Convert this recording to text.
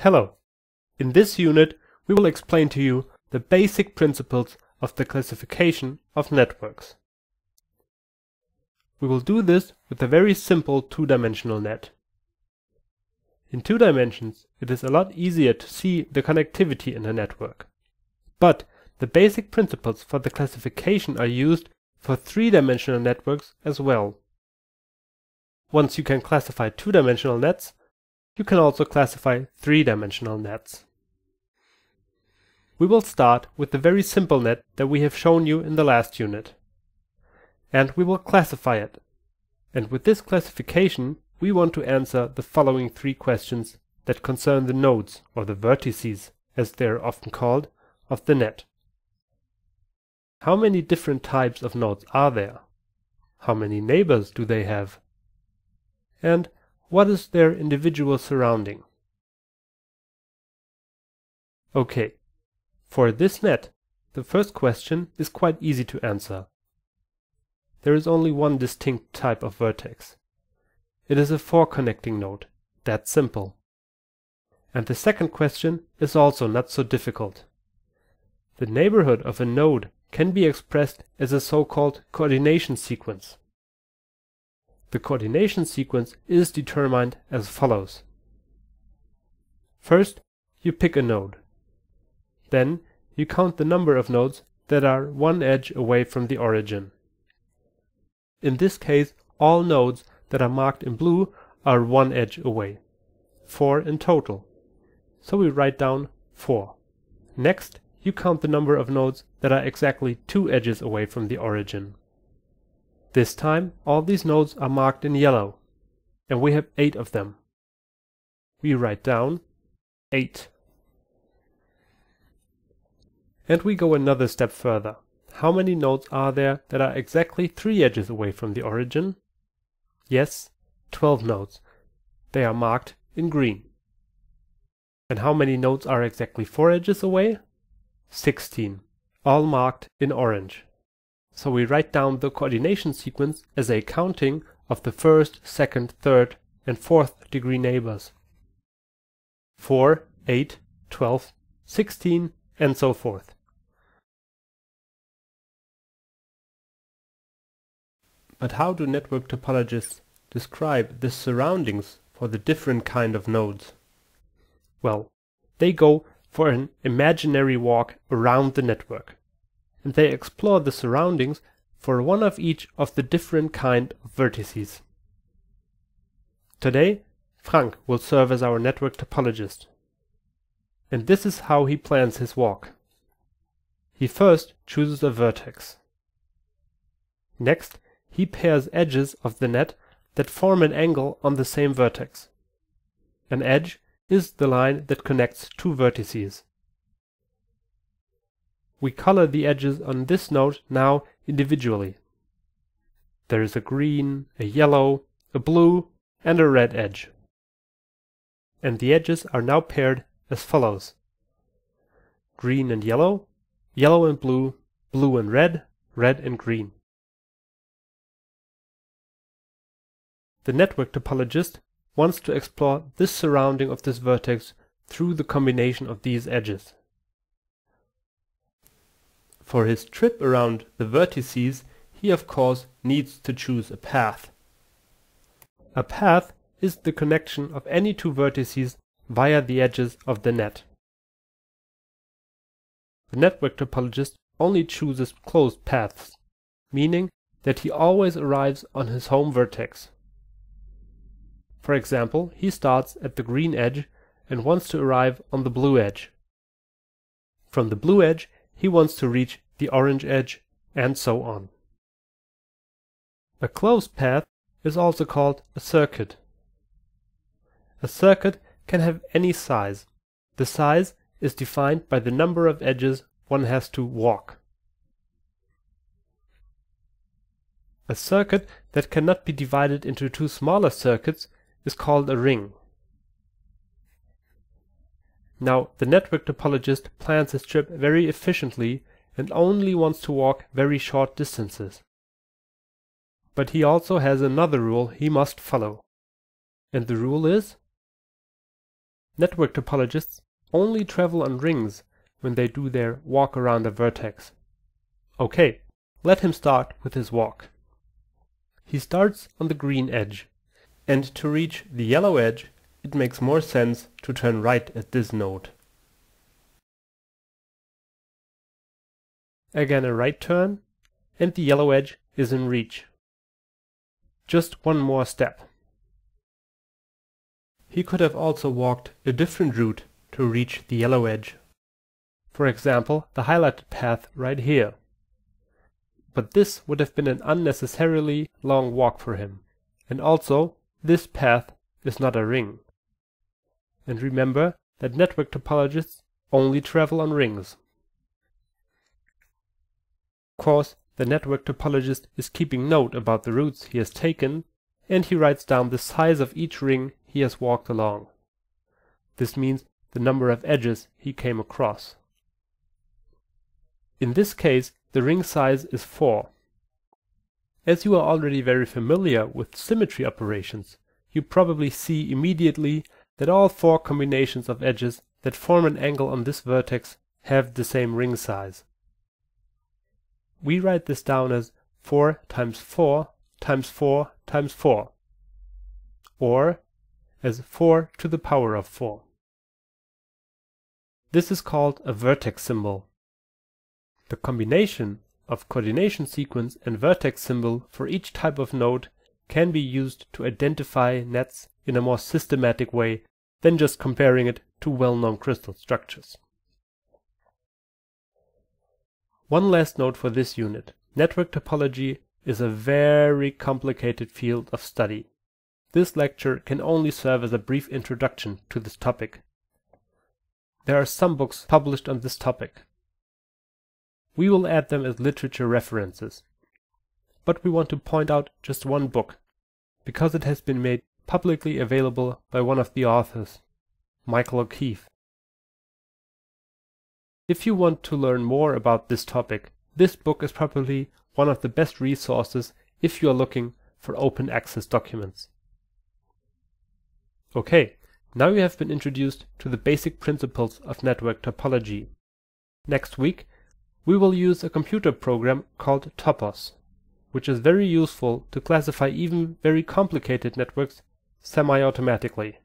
Hello! In this unit we will explain to you the basic principles of the classification of networks. We will do this with a very simple two-dimensional net. In two dimensions it is a lot easier to see the connectivity in a network. But the basic principles for the classification are used for three-dimensional networks as well. Once you can classify two-dimensional nets, you can also classify three-dimensional nets. We will start with the very simple net that we have shown you in the last unit. And we will classify it. And with this classification, we want to answer the following three questions that concern the nodes, or the vertices, as they are often called, of the net. How many different types of nodes are there? How many neighbors do they have? And what is their individual surrounding? Okay, for this net, the first question is quite easy to answer. There is only one distinct type of vertex. It is a four-connecting node. That's simple. And the second question is also not so difficult. The neighborhood of a node can be expressed as a so-called coordination sequence. The coordination sequence is determined as follows. First, you pick a node. Then, you count the number of nodes that are one edge away from the origin. In this case, all nodes that are marked in blue are one edge away. Four in total. So we write down 4. Next, you count the number of nodes that are exactly two edges away from the origin. This time all these nodes are marked in yellow, and we have 8 of them. We write down 8. And we go another step further. How many nodes are there that are exactly 3 edges away from the origin? Yes, 12 nodes. They are marked in green. And how many nodes are exactly 4 edges away? 16, all marked in orange. So we write down the coordination sequence as a counting of the first, second, third, and fourth degree neighbors. 4, 8, 12, 16, and so forth. But how do network topologists describe the surroundings for the different kind of nodes? Well, they go for an imaginary walk around the network and they explore the surroundings for one of each of the different kind of vertices. Today, Frank will serve as our network topologist. And this is how he plans his walk. He first chooses a vertex. Next, he pairs edges of the net that form an angle on the same vertex. An edge is the line that connects two vertices. We color the edges on this node now individually. There is a green, a yellow, a blue, and a red edge. And the edges are now paired as follows. Green and yellow, yellow and blue, blue and red, red and green. The network topologist wants to explore this surrounding of this vertex through the combination of these edges. For his trip around the vertices, he of course needs to choose a path. A path is the connection of any two vertices via the edges of the net. The network topologist only chooses closed paths, meaning that he always arrives on his home vertex. For example, he starts at the green edge and wants to arrive on the blue edge. From the blue edge he wants to reach the orange edge, and so on. A closed path is also called a circuit. A circuit can have any size. The size is defined by the number of edges one has to walk. A circuit that cannot be divided into two smaller circuits is called a ring. Now, the network topologist plans his trip very efficiently and only wants to walk very short distances. But he also has another rule he must follow. And the rule is Network topologists only travel on rings when they do their walk around a vertex. Okay, let him start with his walk. He starts on the green edge, and to reach the yellow edge, it makes more sense to turn right at this node. Again a right turn, and the yellow edge is in reach. Just one more step. He could have also walked a different route to reach the yellow edge. For example, the highlighted path right here. But this would have been an unnecessarily long walk for him. And also, this path is not a ring. And remember that network topologists only travel on rings. Of course, the network topologist is keeping note about the routes he has taken, and he writes down the size of each ring he has walked along. This means the number of edges he came across. In this case, the ring size is 4. As you are already very familiar with symmetry operations, you probably see immediately that all four combinations of edges that form an angle on this vertex have the same ring size. We write this down as 4 times 4 times 4 times 4, or as 4 to the power of 4. This is called a vertex symbol. The combination of coordination sequence and vertex symbol for each type of node can be used to identify nets in a more systematic way than just comparing it to well-known crystal structures. One last note for this unit. Network topology is a very complicated field of study. This lecture can only serve as a brief introduction to this topic. There are some books published on this topic. We will add them as literature references. But we want to point out just one book, because it has been made publicly available by one of the authors, Michael O'Keeffe. If you want to learn more about this topic, this book is probably one of the best resources if you are looking for open access documents. Okay, now you have been introduced to the basic principles of network topology. Next week, we will use a computer program called Topos, which is very useful to classify even very complicated networks semi-automatically.